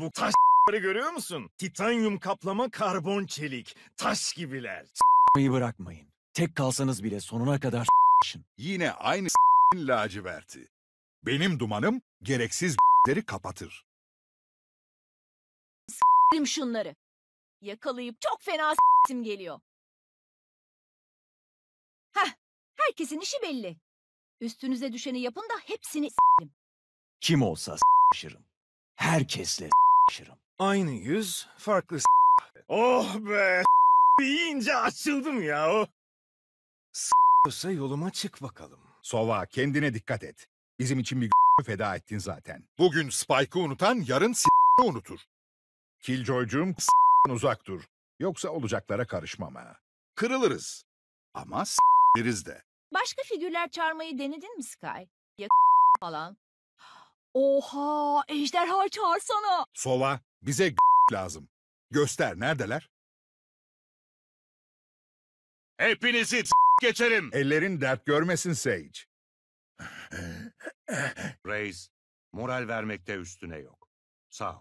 Bu taşları görüyor musun? Titanyum kaplama karbon çelik. Taş gibiler. S**mayı bırakmayın. Tek kalsanız bile sonuna kadar s**şın. Yine aynı laciverti. Benim dumanım gereksiz leri kapatır. S**rim şunları. Yakalayıp çok fena s**tim geliyor. Heh, herkesin işi belli. Üstünüze düşeni yapın da hepsini s**rim. Kim olsa s**şırım. Herkesle s**şırım. Aynı yüz, farklı s**. Oh be! s**. Yiyince açıldım ya o. S***sa yoluma çık bakalım. Sova kendine dikkat et. Bizim için bir feda ettin zaten. Bugün Spike'ı unutan yarın unutur. Killjoy'cum uzak dur. Yoksa olacaklara karışmam ha. Kırılırız. Ama s**leriz de. Başka figürler çağırmayı denedin mi Sky? Ya falan. Oha, ejderha çağırsana. Sova bize lazım. Göster neredeler? Hepinizi geçerim. Ellerin dert görmesin Sage. Reis, moral vermekte üstüne yok. Sağ ol.